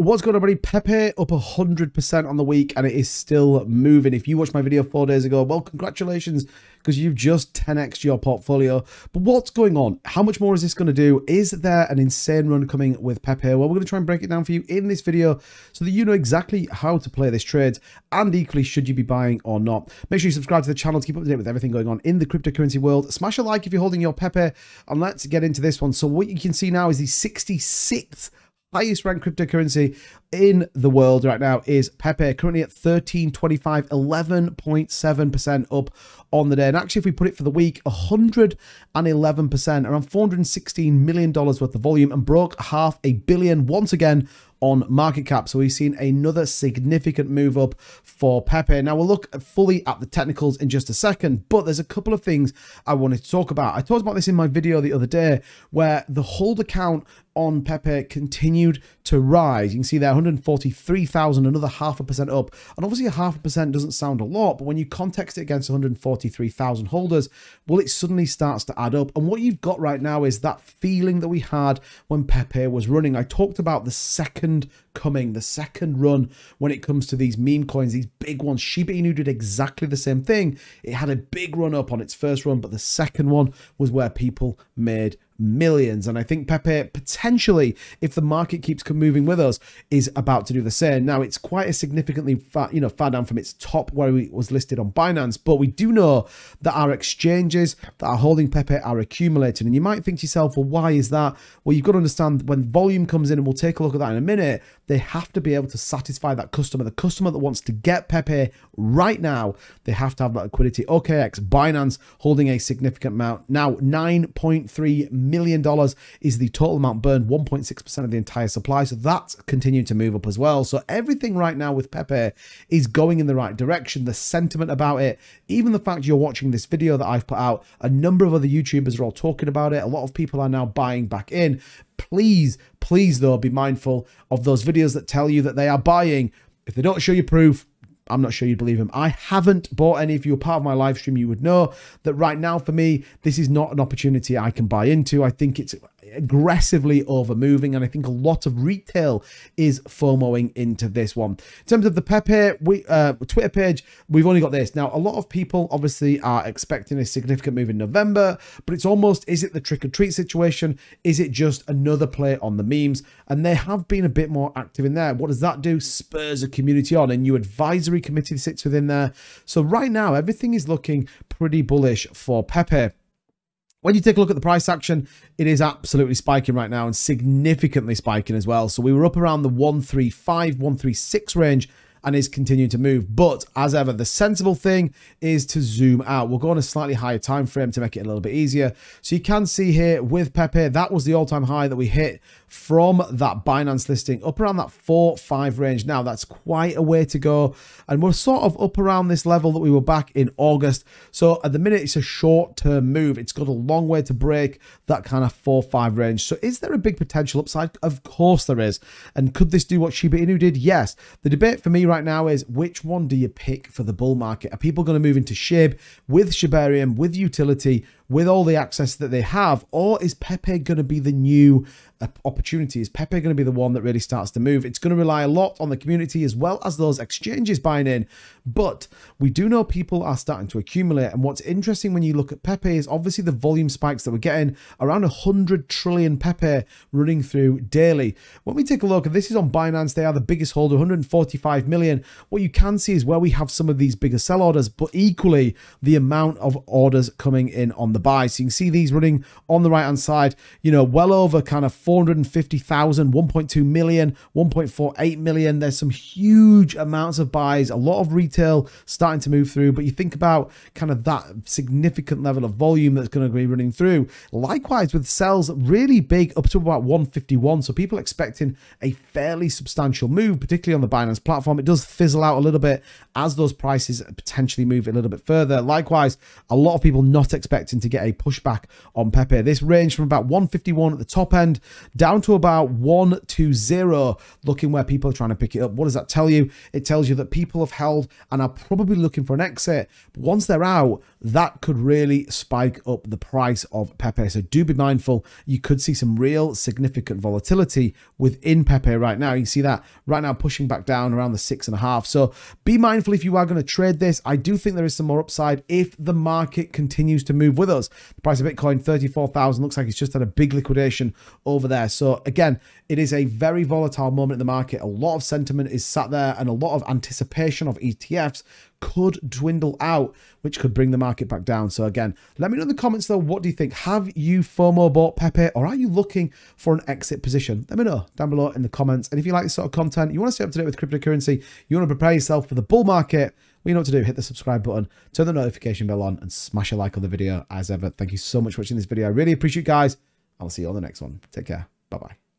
What's good, everybody? Pepe up 100% on the week, and it is still moving. If you watched my video four days ago, well, congratulations, because you've just 10x your portfolio. But what's going on? How much more is this going to do? Is there an insane run coming with Pepe? Well, we're going to try and break it down for you in this video so that you know exactly how to play this trade, and equally, should you be buying or not. Make sure you subscribe to the channel to keep up to date with everything going on in the cryptocurrency world. Smash a like if you're holding your Pepe, and let's get into this one. So what you can see now is the 66th highest ranked cryptocurrency in the world right now is Pepe, currently at 1325, 11.7% up on the day. And actually, if we put it for the week, 111%, around $416 million worth of volume, and broke half a billion once again on market cap. So we've seen another significant move up for Pepe. Now we'll look fully at the technicals in just a second, but there's a couple of things I wanted to talk about. I talked about this in my video the other day where the hold account on Pepe continued to rise. You can see there 143,000, another half a percent up. And obviously a half a percent doesn't sound a lot, but when you context it against 143,000 holders, well, it suddenly starts to add up. And what you've got right now is that feeling that we had when Pepe was running. I talked about the second coming, the second run when it comes to these meme coins, these big ones. Shiba Inu did exactly the same thing. It had a big run up on its first run, but the second one was where people made millions. And I think Pepe potentially, if the market keeps moving with us, is about to do the same. Now it's quite a significantly far, you know, far down from its top where it was listed on Binance, but we do know that our exchanges that are holding Pepe are accumulating. And you might think to yourself, well, why is that? Well, you've got to understand when volume comes in, and we'll take a look at that in a minute, they have to be able to satisfy that customer. The customer that wants to get Pepe right now, they have to have that liquidity. OKX, Binance holding a significant amount. Now, 9.3 million dollars is the total amount burned, 1.6% of the entire supply. So that's continuing to move up as well. So everything right now with Pepe is going in the right direction. The sentiment about it, even the fact you're watching this video that I've put out, a number of other YouTubers are all talking about it. A lot of people are now buying back in. Please, please though, be mindful of those videos that tell you that they are buying. If they don't show you proof, I'm not sure you'd believe him. I haven't bought any. If you were part of my live stream, you would know that right now for me, this is not an opportunity I can buy into. I think it's aggressively over moving, and I think a lot of retail is FOMOing into this one. In terms of the Pepe we, uh, Twitter page, we've only got this. Now, a lot of people obviously are expecting a significant move in November, but it's almost, is it the trick or treat situation? Is it just another play on the memes? And they have been a bit more active in there. What does that do? Spurs a community on. A new advisory committee sits within there. So right now, everything is looking pretty bullish for Pepe. When you take a look at the price action, it is absolutely spiking right now and significantly spiking as well. So we were up around the 135, 136 range and is continuing to move. But as ever, the sensible thing is to zoom out. We'll go on a slightly higher time frame to make it a little bit easier. So you can see here with Pepe, that was the all-time high that we hit from that Binance listing up around that 4-5 range. Now, that's quite a way to go. And we're sort of up around this level that we were back in August. So at the minute, it's a short-term move. It's got a long way to break that kind of 4-5 range. So is there a big potential upside? Of course there is. And could this do what Shiba Inu did? Yes. The debate for me right now is which one do you pick for the bull market? Are people going to move into SHIB with Shibarium, with utility, with all the access that they have? Or is Pepe going to be the new uh, opportunity? Is Pepe going to be the one that really starts to move? It's going to rely a lot on the community as well as those exchanges buying in. But we do know people are starting to accumulate. And what's interesting when you look at Pepe is obviously the volume spikes that we're getting around 100 trillion Pepe running through daily. When we take a look, and this is on Binance, they are the biggest holder, 145 million. What you can see is where we have some of these bigger sell orders, but equally the amount of orders coming in on the the buy. So you can see these running on the right hand side, you know, well over kind of 450,000, 1.2 million, 1.48 million. There's some huge amounts of buys, a lot of retail starting to move through. But you think about kind of that significant level of volume that's going to be running through. Likewise with sells really big up to about 151. So people expecting a fairly substantial move, particularly on the Binance platform. It does fizzle out a little bit as those prices potentially move a little bit further. Likewise, a lot of people not expecting to get a pushback on Pepe. This ranged from about 151 at the top end down to about 120, looking where people are trying to pick it up. What does that tell you? It tells you that people have held and are probably looking for an exit. But once they're out, that could really spike up the price of Pepe. So do be mindful. You could see some real significant volatility within Pepe right now. You see that right now pushing back down around the six and a half. So be mindful if you are going to trade this. I do think there is some more upside if the market continues to move with. The price of Bitcoin, 34,000, looks like it's just had a big liquidation over there. So again, it is a very volatile moment in the market. A lot of sentiment is sat there and a lot of anticipation of ETFs could dwindle out, which could bring the market back down. So again, let me know in the comments though, what do you think? Have you FOMO bought Pepe or are you looking for an exit position? Let me know down below in the comments. And if you like this sort of content, you want to stay up to date with cryptocurrency, you want to prepare yourself for the bull market, well, you know what to do. Hit the subscribe button, turn the notification bell on, and smash a like on the video as ever. Thank you so much for watching this video. I really appreciate you guys. I'll see you on the next one. Take care. Bye-bye.